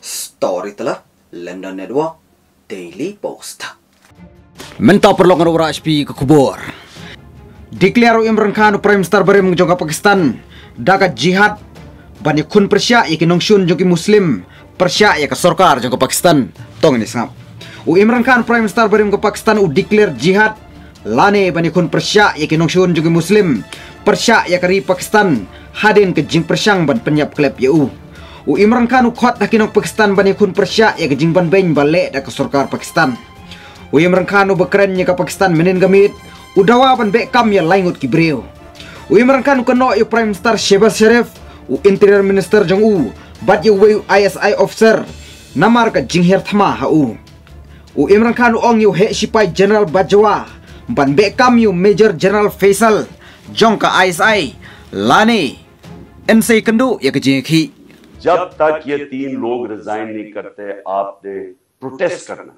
Story telah London Network Daily Post. Minta perlongan orang HP ke kubur. Declare Imran Khan Prime Minister beri mengjongka Pakistan. Dagat jihad bani kun Persia iki nongshun jogi Muslim. Persia ya ke sorkar jongka Pakistan. Tong ini sangap. U Imran Khan Prime Minister beri ke Pakistan u declare jihad. Lane bani kun Persia iki nongshun jogi Muslim. Persia ya kari Pakistan. Hadin ke jing persyang ban penyap klep ya u. U Imran Khan u khot dakinok Pakistan bani kun Persia ya ke jing ban ben balik dak ke sorkar Pakistan. U Imran Khan u bekeren ya ke Pakistan menin gamit. Udawa ban bekam ya laingut ki breu. U Imran Khan u keno yu Prime Minister Shehbaz Sharif. U Interior Minister jong u. Bat yu wei ISI officer. Namar ka jingher thama ha u. U Imran Khan u ong yu he sipai General Bajwa. Ban bekam yu Major General Faisal. Jong ka ISI. Lane. NC kendu ya ke jinghi. جب تک یہ تین لوگ resign نہیں کرتے، آپ نے protest کرنا۔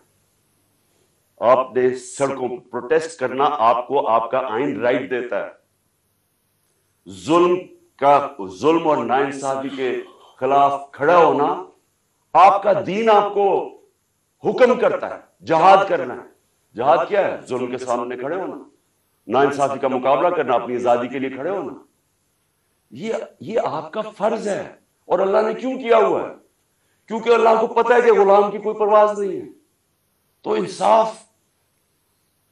آپ نے سڑکوں پر پروٹیسٹ کرنا آپ کو آپ کا آئین رائٹ دیتا ہے۔ ظلم کا، ظلم اور ناانصافی کے خلاف کھڑا ہونا آپ کا دین آپ کو حکم کرتا ہے، جہاد کرنا ہے۔ جہاد کیا ہے؟ ظلم کے سامنے کھڑے ہونا۔ ناانصافی کا مقابلہ کرنا، اپنی آزادی کے لیے کھڑے ہونا۔ یہ آپ کا فرض ہے۔ اور اللہ نے کیوں کیا ہوا ہے؟ کیونکہ اللہ کو پتہ ہے کہ غلام کی کوئی پرواز نہیں ہے۔ تو انصاف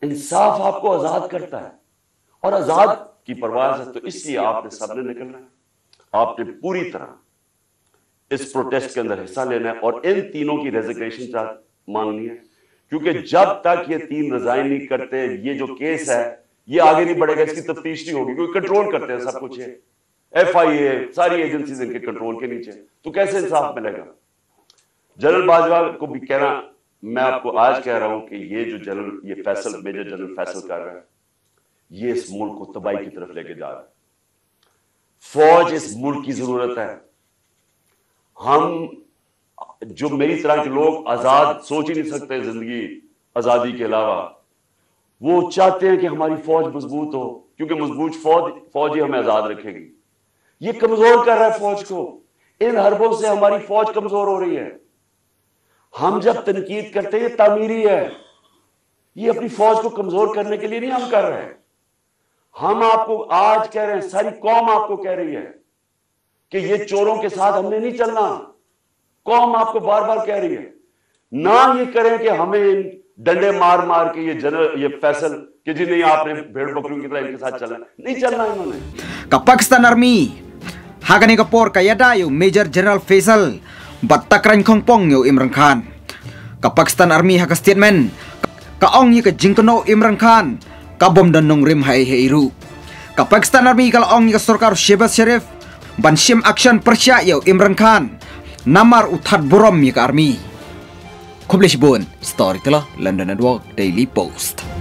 انصاف آپ کو آزاد کرتا ہے۔ اور آزاد کی پرواز ہے تو اس لیے آپ نے سامنے نکلنا ہے۔ آپ نے پوری طرح اس پروٹیسٹ کے اندر حصہ لینا ہے اور ان تینوں کی ریزگنیشن مانگنی ہے۔ کیونکہ جب تک یہ تین رضائن نہیں کرتے، یہ جو کیس ہے، یہ آگے نہیں بڑھے گا، اس کی تفتیش نہیں ہوگی۔ کیونکہ کنٹرول کرتے ہیں، سب کچھ ہے۔ ایف آئی اے ساری ایجنسیز ان کے کنٹرول کے نیچے۔ تو کیسے انصاف ملے گا؟ جنرل باجوہ کو بھی کہنا میں آپ کو آج کہہ رہا ہوں کہ یہ جو جنرل یہ فیصل میجر جنرل فیصل کر رہا ہے یہ اس ملک کو تباہی کی طرف لے کے جا رہا ہے۔ فوج اس ملک کی ضرورت ہے۔ ہم جو میری طرح کے لوگ آزاد سوچ ہی نہیں سکتے زندگی آزادی کے علاوہ وہ چاہتے ہیں کہ ہماری فوج مضبوط ہو کیونکہ مضبوط فوج فوج ہی ہمیں آزاد رکھے گی یہ کمزور کر رہا ہے فوج کو۔ ان حربوں سے ہماری فوج کمزور ہو رہی ہے۔ ہم جب تنقید کرتے ہیں تعمیری ہے۔ یہ اپنی فوج کو کمزور کرنے کے لیے نہیں ہم کر رہے ہیں۔ ہم آپ کو آج کہہ رہے ہیں، ساری قوم آپ کو کہہ رہی ہے کہ یہ چوروں کے ساتھ ہم نے نہیں چلنا۔ قوم آپ کو بار بار کہہ رہی ہے۔ نہ یہ کریں کہ ہمیں ڈنڈے مار مار کے یہ جنرل، یہ فیصل کہ جی نہیں آپ نے بھیڑ بکریوں کی طرح ان کے ساتھ چلنا نہیں چلنا انہوں نے۔ Pakistan army? Hagani ka por kayada yu Major General Faisal. Batakran kong pong yu Imran Khan. Ka Pakistan Army haka statement. Ka ong yu ka jingkono Imran Khan. Ka bom dan nong rim hai hai iru. Ka Pakistan Army kal ong yu ka sorkar Shehbaz Sharif. Ban shim action persya yu Imran Khan. Namar uthat burom yu ka army. Kublish bun. Story telah London Network Daily Post.